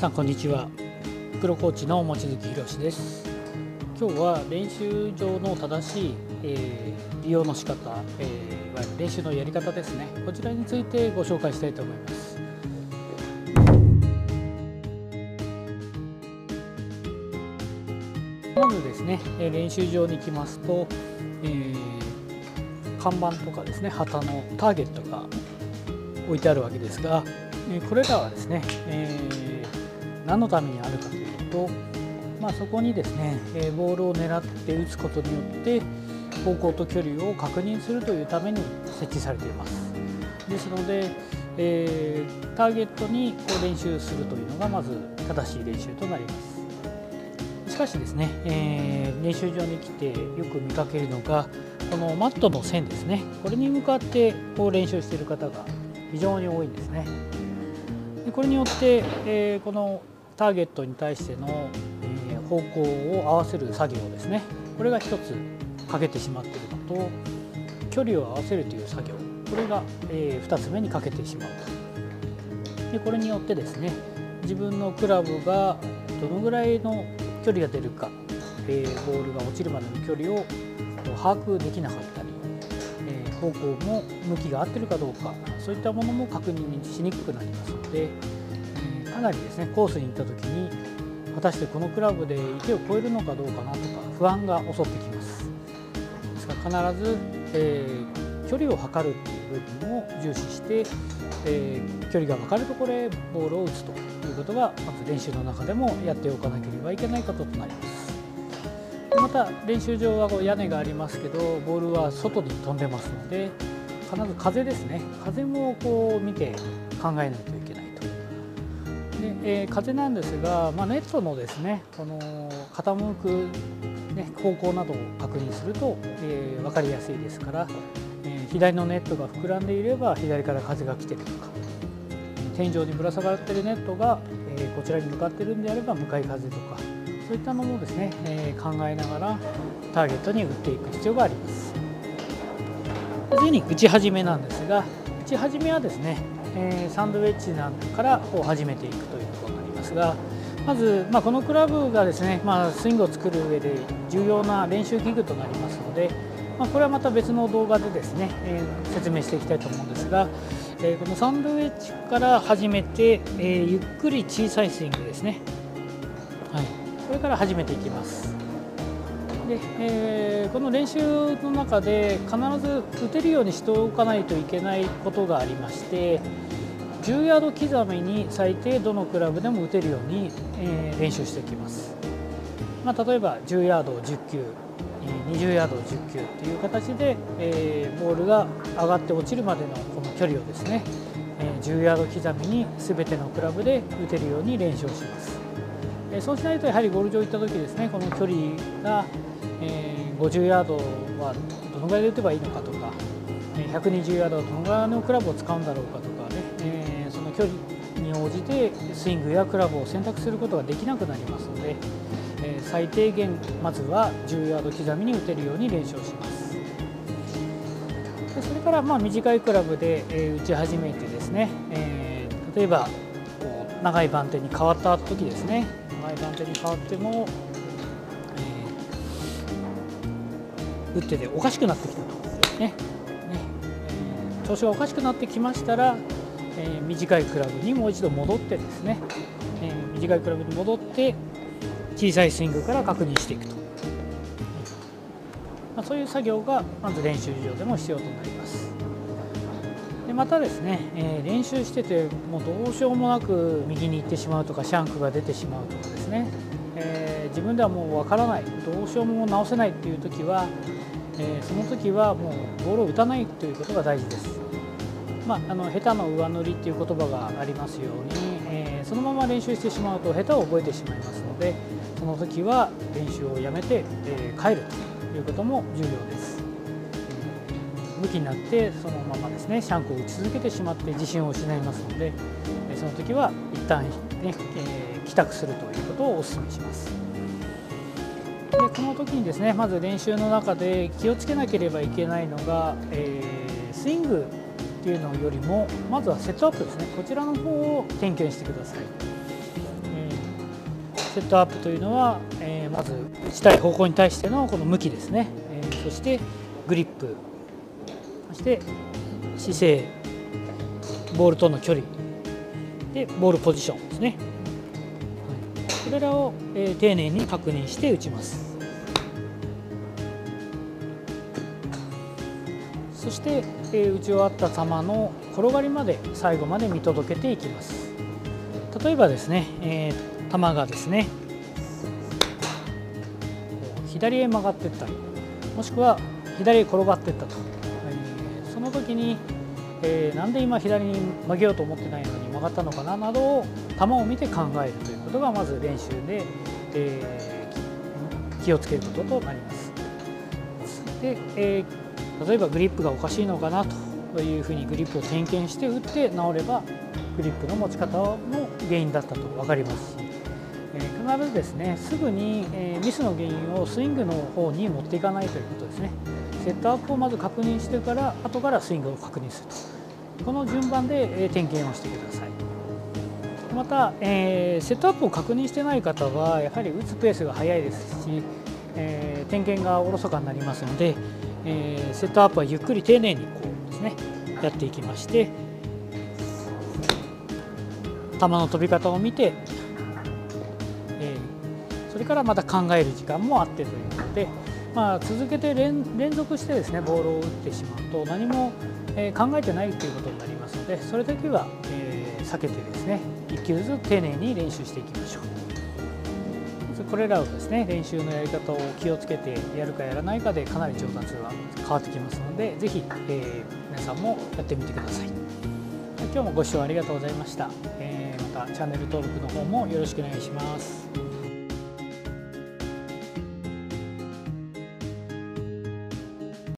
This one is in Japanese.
さんこんにちは。プロコーチの望月博です。今日は練習場の正しい、えー、利用の仕方、えー、いわゆる練習のやり方ですね。こちらについてご紹介したいと思います。まずですね練習場に来ますと、えー、看板とかですね旗のターゲットが置いてあるわけですがこれらはですね、えー、何のためにあるかというと、まあ、そこにですねえボールを狙って打つことによって方向と距離を確認するというために設置されています。ですので、えー、ターゲットにこう練習するというのがまず正しい練習となります。しかしですね、えー、練習場に来てよく見かけるのがこのマットの線ですね。これに向かってこう練習している方が非常に多いんですね。でこれによって、えー、このターゲットに対しての、えー、方向を合わせる作業ですね。これが一つ欠けてしまっているのと距離を合わせるという作業。これが、えー、2つ目に欠けてしまうと。でこれによってですね自分のクラブがどのぐらいの距離が出るか、えー、ボールが落ちるまでの距離を把握できなかったり、えー、方向も向きが合ってるかどうかそういったものも確認しにくくなりますので、え、かなりですねコースに行った時に果たしてこのクラブで池を越えるのかどうかなとか不安が襲ってきます。ですから必ず、えー、距離を測るっていう部分を重視して、えー、距離が分かるところへボールを打つということがまず練習の中でもやっておかなければいけないこととなります。また練習場はこう屋根がありますけどボールは外に飛んでますので必ず風ですね風もこう見て考えないといけないと。でえー、風なんですが、まあ、ネットのですねこの傾く、ね、方向などを確認すると、えー、分かりやすいですから、えー、左のネットが膨らんでいれば左から風が来てるとか天井にぶら下がってるネットが、え、こちらに向かってるんであれば向かい風とかそういったのもですね、え、考えながらターゲットに打っていく必要があります。次に打ち始めなんですが打ち始めはですね、えー、サンドウェッジなんからこう始めていくということになりますがまず、まあ、このクラブがですね、まあ、スイングを作る上で重要な練習器具となりますので、まあ、これはまた別の動画でですね、えー、説明していきたいと思うんですが、えー、このサンドウェッジから始めて、えゆっくり小さいスイングですね、はい、これから始めていきます。で、えー、この練習の中で必ず打てるようにしておかないといけないことがありまして10ヤード刻みに最低どのクラブでも打てるように、えー、練習していきます、まあ、例えば10ヤード10球20ヤード10球という形で、えー、ボールが上がって落ちるまでのこの距離をですね、え10ヤード刻みに全てのクラブで打てるように練習をします。そうしないとやはりゴルフ場行った時ですねこの距離がえー、50ヤードはどのぐらいで打てばいいのかとか、120ヤードはどのぐらいのクラブを使うんだろうかとかね、えー、その距離に応じてスイングやクラブを選択することができなくなりますので、えー、最低限まずは10ヤード刻みに打てるように練習します。でそれからまあ短いクラブで、え打ち始めてですね、え例えば長い番手に変わった時ですね長い番手に変わっても打ってておかしくなってきたと、ね。ね。えー、調子がおかしくなってきましたら、えー、短いクラブにもう一度戻ってですね、えー、短いクラブに戻って小さいスイングから確認していくと、まあ、そういう作業がまず練習場でも必要となります。またですね、えー、練習しててもうどうしようもなく右に行ってしまうとかシャンクが出てしまうとかですね、えー、自分ではもうわからないどうしようも直せないっていう時はえ、その時はもうボールを打たないということが大事です。まあ、あの下手の上塗りっていう言葉がありますように、え、そのまま練習してしまうと下手を覚えてしまいますのでその時は練習をやめて、え、帰るということも重要です。武器になってそのままですねシャンクを打ち続けてしまって自信を失いますのでその時は一旦ね、えー、帰宅するということをお勧めします。でこの時にですねまず練習の中で気をつけなければいけないのが、えー、スイングっていうのよりもまずはセットアップですね。こちらの方を点検してください、セットアップというのは、えー、まず打ちたい方向に対してのこの向きですね、え、そしてグリップそして姿勢ボールとの距離でボールポジションですね、はい、これらを、えー、丁寧に確認して打ちます。そして、えー、打ち終わった球の転がりまで最後まで見届けていきます。例えばですね、えー、球がですね左へ曲がっていったりもしくは左へ転がっていったと、の時に、えー、なんで今左に曲げようと思ってないのに曲がったのかななどを球を見て考えるということがまず練習で、えー、気をつけることとなります。で、えー、例えばグリップがおかしいのかなというふうにグリップを点検して打って直ればグリップの持ち方の原因だったと分かりますし、えー、必ずですねすぐに、え、ミスの原因をスイングの方に持っていかないということですねセットアップをまず確認してから後からスイングを確認すると。この順番で、え、点検をしてください。また、えー、セットアップを確認してない方はやはり打つペースが速いですし、えー、点検がおろそかになりますので、えー、セットアップはゆっくり丁寧にこうですねやっていきまして球の飛び方を見て、えー、それからまた考える時間もあってということで、まあ、続けて連続してですねボールを打ってしまうと何も、えー、考えてないということになりますのでそれだけは、えー、避けてですね1球ずつ丁寧に練習していきましょう。これらをですね練習のやり方を気をつけてやるかやらないかでかなり上達は変わってきますので是非、えー、皆さんもやってみてください。今日もご視聴ありがとうございました。えーチャンネル登録の方もよろしくお願いします。